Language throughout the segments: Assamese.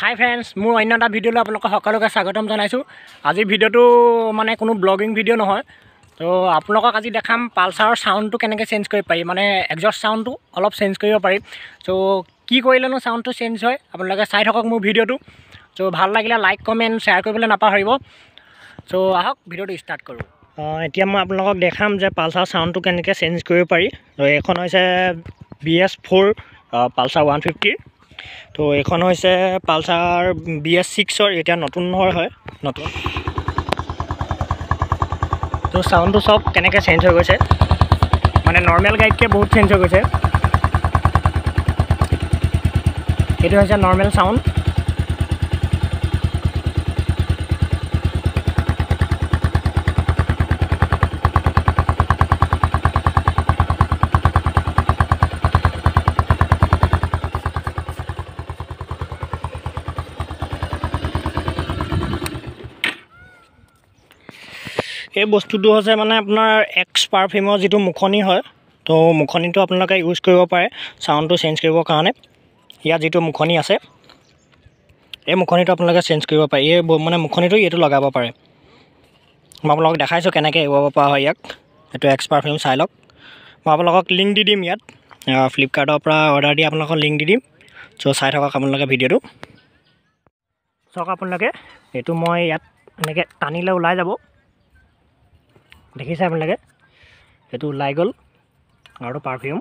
হাই ফ্ৰেণ্ডছ মোৰ অন্য এটা ভিডিঅ'লৈ আপোনালোকক সকলোকে স্বাগতম জনাইছোঁ। আজিৰ ভিডিঅ'টো মানে কোনো ব্লগিং ভিডিঅ' নহয়। তো আপোনালোকক আজি দেখাম পালচাৰৰ চাউণ্ডটো কেনেকৈ চেঞ্জ কৰিব পাৰি মানে একজষ্ট চাউণ্ডটো অলপ চেঞ্জ কৰিব পাৰি। চ' কি কৰিলেনো চাউণ্ডটো চেঞ্জ হয় আপোনালোকে চাই থাকক মোৰ ভিডিঅ'টো। চ' ভাল লাগিলে লাইক কমেণ্ট শ্বেয়াৰ কৰিবলৈ নাপাহৰিব। চ' আহক ভিডিঅ'টো ষ্টাৰ্ট কৰোঁ। এতিয়া মই আপোনালোকক দেখাম যে পালচাৰ চাউণ্ডটো কেনেকৈ চেঞ্জ কৰিব পাৰি। এইখন হৈছে B S four Pulsar one ফিফটিৰ তো এইখন হৈছে পালচাৰ বি এছ ছিক্সৰ এতিয়া নতুন হয় হয় নতুন। তো চাউণ্ডটো চব কেনেকৈ চেঞ্জ হৈ গৈছে? মানে নৰ্মেল গাড়ীতকৈ বহুত চেঞ্জ হৈ গৈছে। এইটো হৈছে নৰ্মেল চাউণ্ড এই বস্তুটো হৈছে মানে আপোনাৰ এক্স পাৰফিউমৰ যিটো মুখনি হয় তো মুখনিটো আপোনালোকে ইউজ কৰিব পাৰে চাউণ্ডটো চেঞ্জ কৰিবৰ কাৰণে। ইয়াত যিটো মুখনি আছে এই মুখনিটো আপোনালোকে চেঞ্জ কৰিব পাৰে। এই মানে মুখনিটো এইটো লগাব পাৰে। মই আপোনালোকক দেখাইছোঁ কেনেকৈ এৰুৱাব পৰা হয় ইয়াক। এইটো এক্স পাৰফিউম চাই লওক। মই আপোনালোকক লিংক দি দিম ইয়াত। ফ্লিপকাৰ্টৰ পৰা অৰ্ডাৰ দি আপোনালোকক লিংক দি দিম। চ' চাই থাকক আপোনালোকে ভিডিঅ'টো। চাওক আপোনালোকে এইটো মই ইয়াত এনেকৈ টানিলে ওলাই যাব। দেখিছে আপোনালোকে। সেইটো ওলাই গ'ল আৰু পাৰফিউম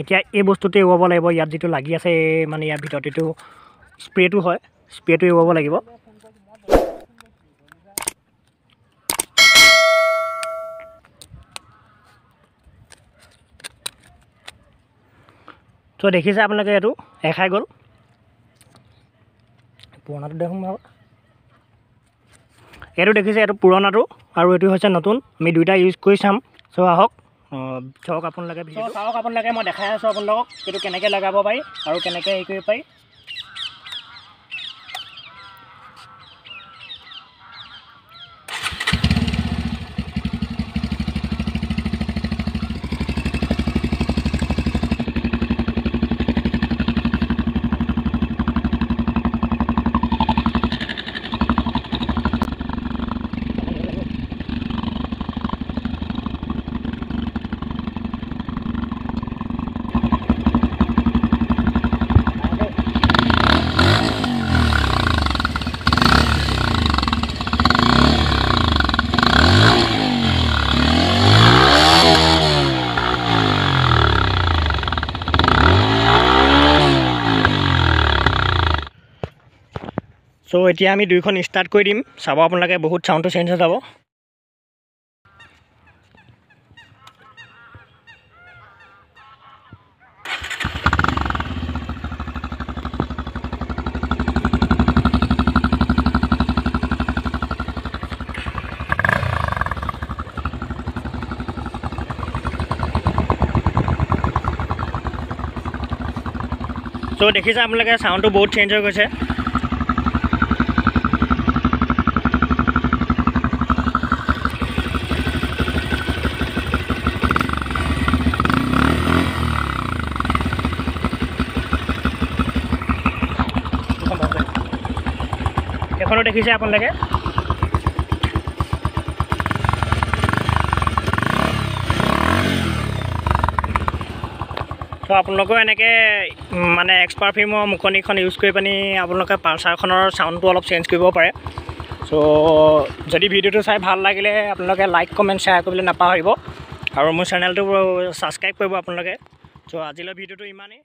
এতিয়া এই বস্তুটো এৰুৱাব লাগিব ইয়াত যিটো লাগি আছে এই মানে ইয়াৰ ভিতৰত এইটো স্প্ৰেটো হয় স্প্ৰেটো এৰুৱাব লাগিব। ত' দেখিছে আপোনালোকে এইটো এখাই গ'ল। পুৰণাটো দেখোন বাৰু এইটো দেখিছে এইটো পুৰণাটো আৰু এইটো হৈছে নতুন। আমি দুইটা ইউজ কৰি চাম। চ' আহক চাওক আপোনালোকে চাওক আপোনালোকে মই দেখাই আছোঁ আপোনালোকক এইটো কেনেকৈ লগাব পাৰি আৰু কেনেকৈ হেৰি কৰিব পাৰি। চ' এতিয়া আমি দুইখন ষ্টাৰ্ট কৰি দিম। চাব আপোনালোকে বহুত চাউণ্ডটো চেঞ্জ হৈ যাব। চ' দেখিছে আপোনালোকে চাউণ্ডটো বহুত চেঞ্জ হৈ গৈছে। এখনো দেখিছে আপোনালোকে? ত' আপোনালোকেও এনেকৈ মানে এক্স পাৰফিউমৰ মুখনিখন ইউজ কৰি পিনি আপোনালোকে পালচাৰখনৰ চাউণ্ডটো অলপ চেঞ্জ কৰিব পাৰে। চ' যদি ভিডিঅ'টো চাই ভাল লাগিলে আপোনালোকে লাইক কমেণ্ট শ্বেয়াৰ কৰিবলৈ নাপাহৰিব। আৰু মোৰ চেনেলটো ছাবস্ক্ৰাইব কৰিব আপোনালোকে। চ' আজিলৈ ভিডিঅ'টো ইমানেই।